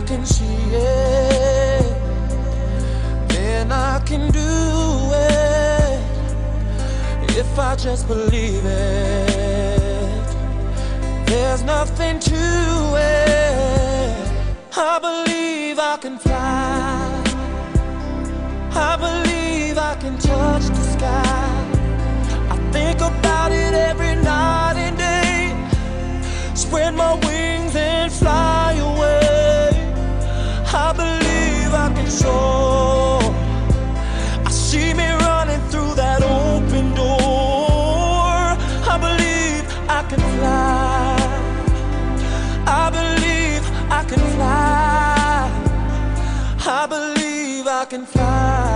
I can see it, then I can do it. If I just believe it, there's nothing to it. I believe I can fly. I believe I can touch the I see me running through that open door. I believe I can fly. I believe I can fly. I believe I can fly.